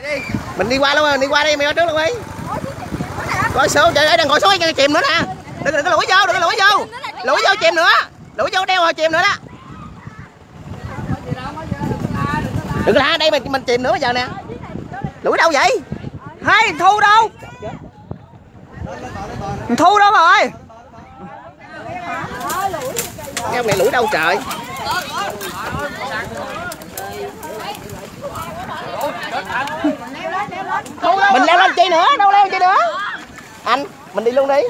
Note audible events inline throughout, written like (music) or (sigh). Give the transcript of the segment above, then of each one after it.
đi mình đi qua luôn à, rồi đi qua đi mày ở trước luôn đi. Coi số, trời ơi, đang gọi số cho chìm nữa nè. Đừng đừng có lủi vô đừng có lủi vô lủi vô chìm nữa. Lủi vô đeo rồi chìm nữa đó. Đừng có la, đây mình mình chìm nữa bây giờ nè. Lủi đâu vậy? Hay thu đâu? Thu đâu rồi? Cái ông này lủi đâu trời? Mình leo lên chi nữa? Đâu leo chi nữa? Anh mình đi luôn đi.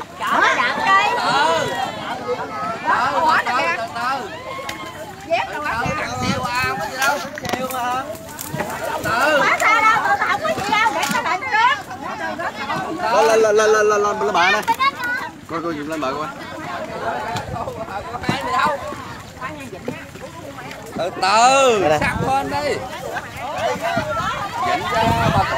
Lên lên lên lên lên lên lên bờ này coi coi lên bờ coi. Từ từ nè. sát lên đi dẫn cho bà cụ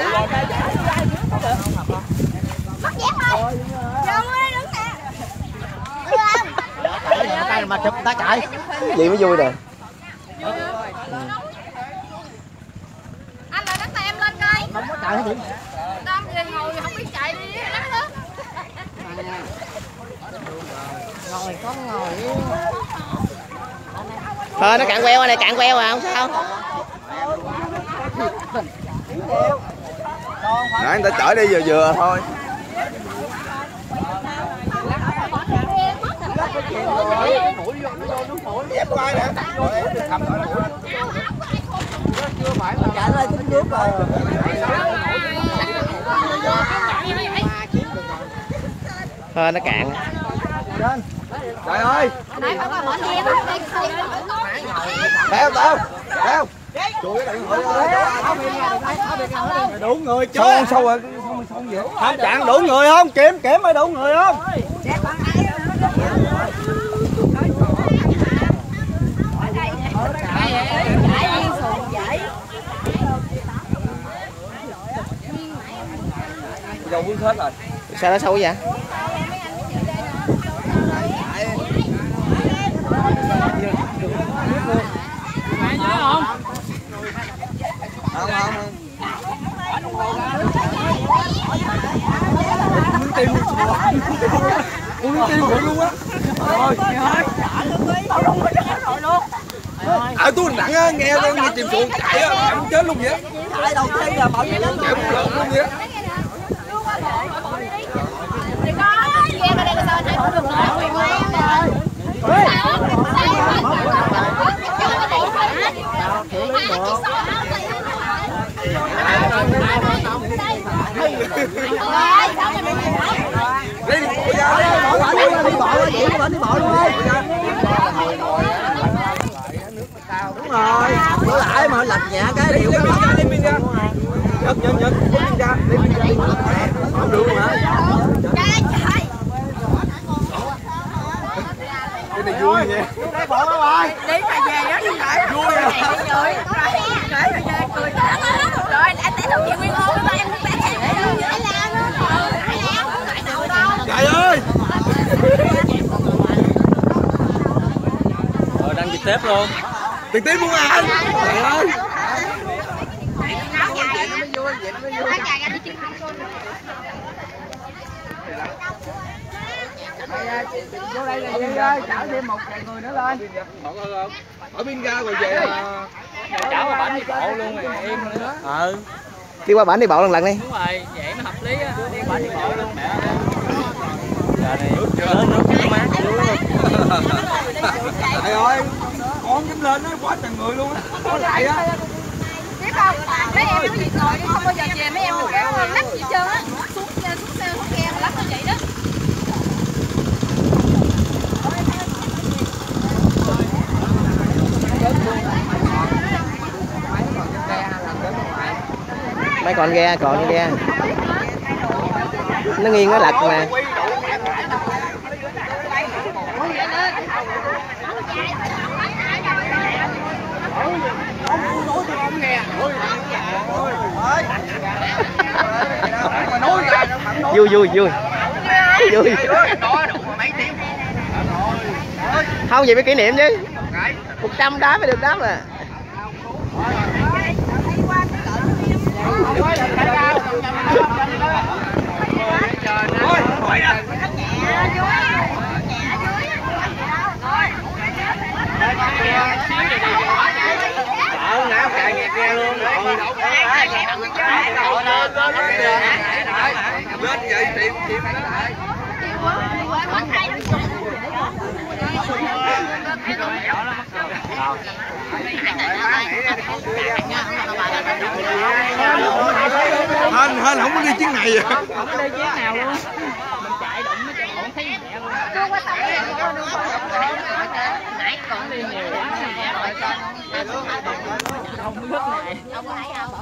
lên mà chụp ta chạy vậy mới vui nè. Anh là đánh tay em lên coi. Không có chạy gì đâm thì ngồi không biết chạy đi. Lắm đó thôi nó cạn queo này cạn queo à không sao nãy người ta chở đi vừa vừa thôi. Thôi nó cạn. Trời ơi. Nãy phải qua bỏ xe đó đi theo đủ người chứ rồi sâu sâu vậy không chặn đủ người không? Kiểm kiểm mới đủ người không? Dầu vươn hết rồi sao nó sâu vậy? Không không muốn tim rồi luôn á rồi ở tôi nặng á nghe nghe chìm xuồng chạy á không chết luôn vậy chạy đầu tiên là bảo chạy lộn luôn vậy thì có đây sao anh thấy được rồi bộ ra đi lên đi bộ đi bộ đúng rồi bữa lại mà lật nhẹ cái đi điều lên cái đi lên pin ra giật giật giật pin ra đi pin ra đi không được luôn hả cái này vui nha đi bộ đâu rồi đi mà về đó đi lại vui à rồi anh thấy đâu chị Nguyên ôm với em cũng bé lại làm luôn lại làm lại đâu đâu trời ơi rồi đăng trực tiếp luôn. Trực tiếp luôn à? Anh trời ơi. Chở thêm một vài người nữa lên ở pin ra rồi về mà chở qua bển đi bộ luôn rồi em nữa ừ đi qua bển đi bộ lần lần đi. Đúng rồi vậy mới hợp lý á. Đi bển đi bộ luôn. Mẹ giờ này lớn nước cái mát (laughs) trời ơi con dính lên nó quá trời người luôn á. Có lại á. biết không? Mấy em nói gì ngồi đi không bao giờ về mấy em được kéo lắc gì trơn á. Xuống xe xuống xe xuống ghe lắc nó vậy đó. Mấy con ghe còn ghe. Nó nghiêng nó lật mà vui vui vui. Vui. Không, vậy mới kỷ niệm chứ. Một trăm đá mới được đá mà. Hãy subscribe cho kênh Ghiền Mì Gõ Để không bỏ lỡ những video hấp dẫn hên hên, không có đi chuyến này à không có đi chuyến nào luôn mình chạy đụng nó chạy ổn thấy nhẹ luôn nãy còn đi nhiều quá không nước này không phải đâu.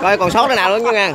coi còn sót cái nào luôn nha ngàn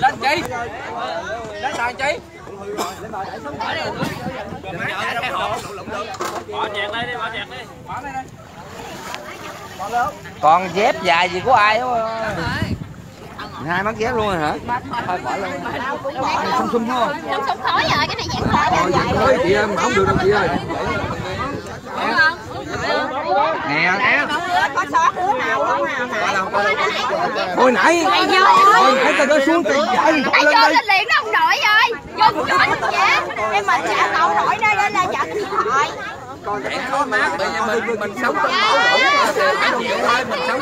lên chi lên sàn chi bỏ chẹt lên đi bỏ chẹt đi bỏ lên đây còn dép dài gì của ai đó hai mắt dép luôn rồi hả? Thôi bỏ luôn. Xung xung thôi trong sống khói rồi cái này dạng khói chị em mà không được đâu chị ơi nè nè có xót đứa nào không nào hồi nãy hồi nãy tao đã xuống tiền chạy điện thoại lên đây lên liền đó ông nội ơi. Vô cũng nói được vậy Em mà trả cậu nội đây lên là trả điện thoại Bây giờ mình mình sống trong máu thì phải đồng chịu thôi mình sống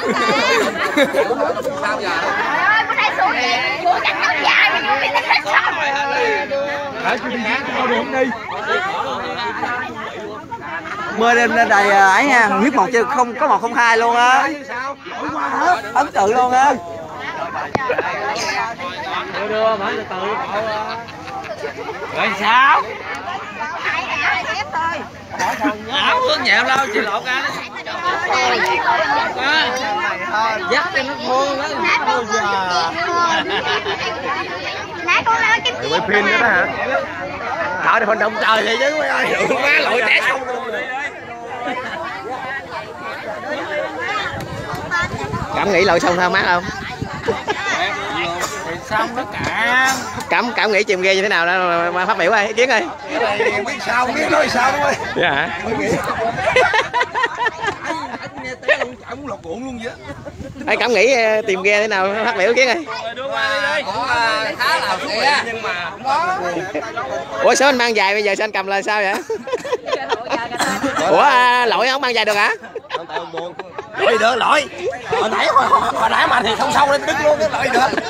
sao giờ? Trời ơi bữa nay xuống liền Vô chắc nó dài mà vô bị hết xong hả chị đi không đi mưa đêm lên đài à, ấy nha huyết một chứ không có một không hai luôn á. Ấn tượng luôn á. Đưa đưa mở từ từ rồi sao? Áo hướng nhẹ lâu chị lột ra dắt cho nó khô đó Nãy con lên kim quay phim nữa đó hả? Thợ thì phần động trời thì chứ mấy ơi má lội té xong cảm nghĩ lội xong sao má không? Xong nó cạn cảm? Cảm nghĩ chìm ghe như thế nào đó mà phát biểu ơi ý kiến ơi. Cái này biết sao biết nói sao ơi. Dạ hả? Anh nghe té luôn chạy muốn lọt ruộng luôn vậy Ê, cảm nghĩ ờ, tìm ghe thế nào phát biểu ý kiến ơi. Khá là nhưng mà ủa sao anh mang dài bây giờ sao anh cầm là sao vậy? Ủa à, lội không mang dài được hả lội được lội hồi nãy hồi, hồi nãy mà thì không sâu lên đứng luôn cái lội được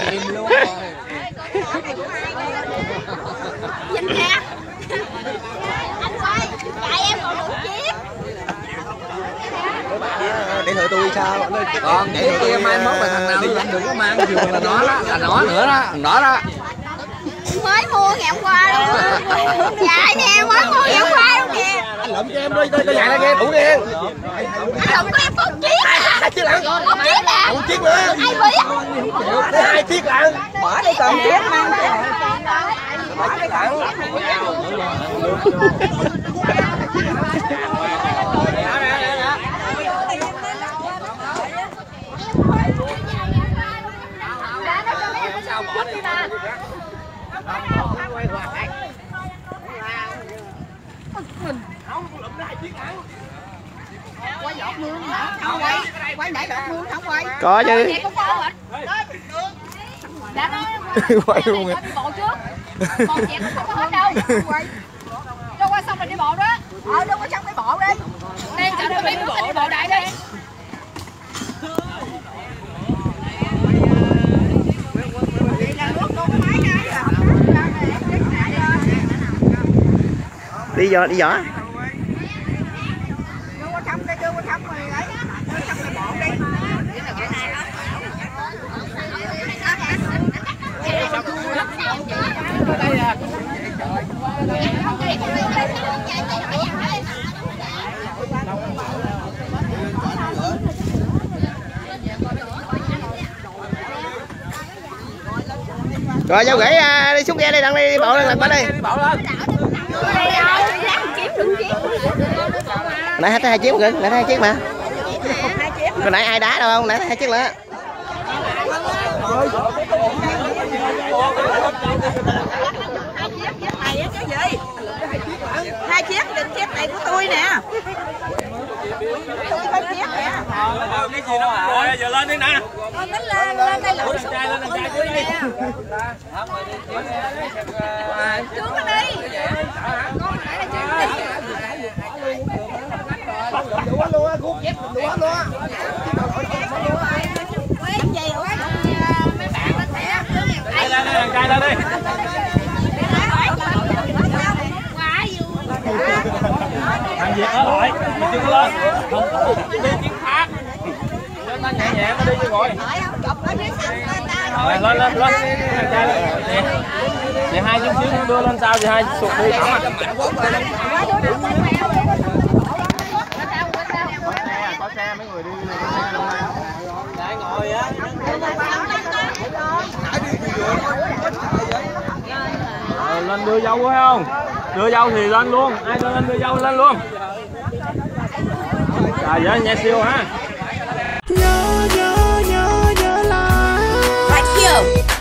Nhìn nè Anh quay Chạy em còn đủ chiếc để thử tôi sao? Còn vậy kia mai mốt mà thằng nào đi. đừng có mang vừa là nó đó là nó nữa đó nó đó Mới mua ngày hôm qua luôn Dạ nè mới mua ngày hôm qua luôn kìa. Lượm cho em đi tôi tôi dạy ra nghe đủ đi. Anh lụm của em có một chiếc à. Chiếc lận Một chiếc à. Một chiếc nữa. Ai biết hai chiếc lận bỏ đi cầm dép mang Đã nó cho mấy em sao bỏ đi ta quay giọt mương hả không quay quay nãy giọt mương không quay có chứ đã nói Quay luôn rồi bộ trước. Còn vậy cũng không có hết đâu. Quay cho qua xong rồi đi bộ đó. Ờ đâu có xong đi bộ đi. Đang chọn đi bộ đi bộ đại đi đi vô đi võ rồi giao gãy à, đi xuống ghe đi đang đi, bộ lên đặng bên đi nãy hết hai chiếc kìa nãy hai chiếc mà. Hồi nãy ai đá đâu không? Nãy hai chiếc nữa. Hai chiếc định chiếc này của tôi nè. Tôi có chiếc nè. Giờ lên đi nè. Ờ, lên lên đây lội xuống đi nè. Xuống đi. Con nãy là xuống đi. Đủ luôn á, khúc dép đủ luôn á. Quay gì. Mấy bạn đây lên đây trai lên đi thằng việt ở lại chưa có lên không đi chiến khác cho nó nhẹ nhẹ nó đi cho rồi lên lên lên thằng lên hai chút xíu đưa lên sao thì hai sụp đi Có xe mấy người đi. Để ngồi á lên đưa dâu phải không? Đưa dâu thì lên luôn, ai đưa lên đưa dâu lên luôn. trời ơi nhẹ siêu ha. Yo!